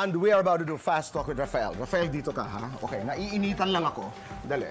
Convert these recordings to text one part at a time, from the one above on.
And we are about to do fast talk with Rafael. Rafael, dito ka ha? Okay, naiinitan lang ako. Dali.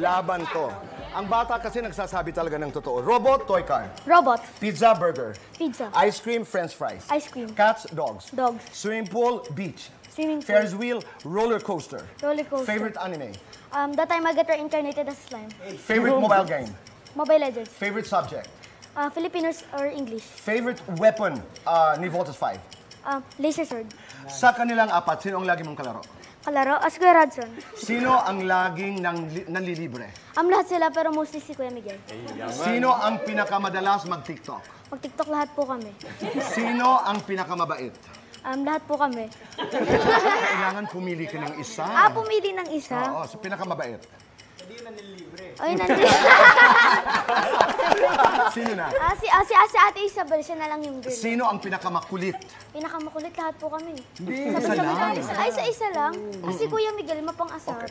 Laban to. Ang bata kasi nagsasabi talaga ng totoo. Robot, toy car. Robot. Pizza, burger. Pizza. Ice cream, french fries. Ice cream. Cats, dogs. Dogs. Swimming pool, beach. Swimming pool. Ferris wheel, roller coaster. Roller coaster. Favorite anime. Um, that time I got reincarnated as slime. Favorite mobile game. Mobile Legends. Favorite subject. Uh, Filipinos or English. Favorite weapon uh, ni Voltus 5. Um, laser sword. Sa kanilang apat, sino ang lagi mong kalaro? Kalaro. As Kuya Radson. Sino ang laging nang, nanlilibre? Um, lahat sila pero mostly si Kuya Miguel. Sino ang pinakamadalas mag-TikTok? Mag-tiktok lahat po kami. Sino ang pinakamabait? Um, lahat po kami. Kailangan pumili ka ng isa. Ah, pumili ng isa. Oo, sa pinakamabait. Ay, nandito. Sino na? ah, si, ah, si, ah, si Ate Isabel, siya na lang yung girl. Sino ang pinakamakulit? Pinakamakulit lahat po kami. Hindi, isa lang. Ay, sa isa lang. Kasi Kuya Miguel, mapang-asar.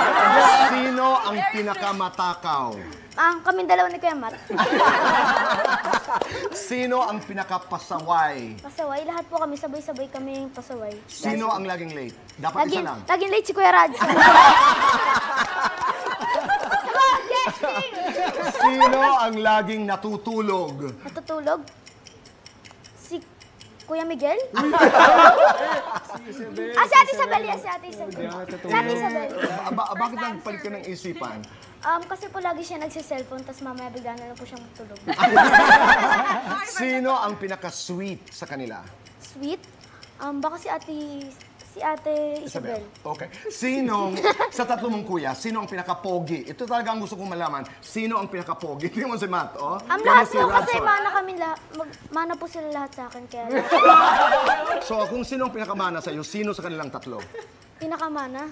Sino ang pinakamatakaw? Ah, kami dalawa ni Kuya Matt. Sino ang pinakapasaway? Pasaway, lahat po kami, sabay-sabay kami pasaway. Sino ang laging late? Dapat Laging, isa lang. laging late si Kuya Raj. Sino ang laging natutulog? Natutulog? Si Kuya Miguel? ah, si Ate Isabel, yes, si Ate Isabel. Si Ate Isabel. Ba- ba- bakit nagpalit ka ng isipan? Um, kasi po lagi siya nagsiselfone, tapos mamaya bigla na lang po siyang matulog. Sino ang pinaka-sweet sa kanila? Sweet? Um, baka si Ate, si Ate Isabel. Okay. Sinong, sa tatlo mong kuya, sino ang pinaka-pogi? Ito talaga ang gusto kong malaman. Sino ang pinaka-pogi? Tingnan mo si Matt, oh. Ang Tingnan mo lahat si po kasi Radson. mana kami lahat, mag, mana po sila lahat sa akin, kaya So, kung sino ang pinakamana sa'yo, sino sa kanilang tatlo? pinakamana.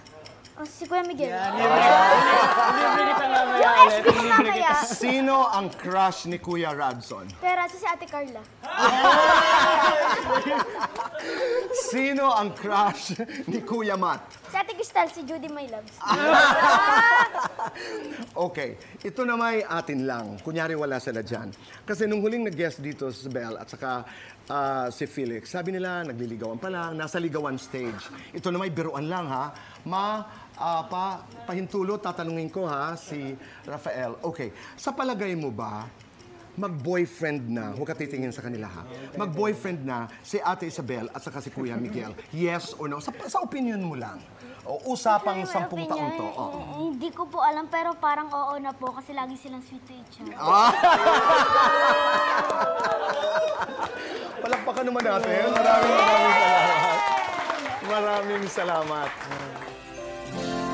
Ah, si Kuya Miguel. Libre kita mamaya Yung. SB ko mamaya. Sino ang crush ni Kuya Radson? Pero si Ate Carla. Sino ang crush ni Kuya Matt? Si Ate Cristal, si Judy My Loves. Okay, ito na may atin lang. Kunyari wala sila dyan. Kasi nung huling nag-guest dito si Belle at saka ah, si Felix, sabi nila nagliligawan pa lang, nasa ligawan stage. Ito na may biruan lang ha. Ma, ah, pa, pahintulot, tatanungin ko ha, si Rafael. Okay, sa palagay mo ba, mag-boyfriend na, huwag ka titingin sa kanila ha, mag-boyfriend na si Ate Isabel at saka si Kuya Miguel? Yes or no? Sa, sa opinion mo lang. O usapang sampung taon to. eh, hindi ko po alam, pero parang oo na po kasi lagi silang sweet to each other. Palakpakan naman natin. Maraming maraming salamat. Maraming salamat. Yeah.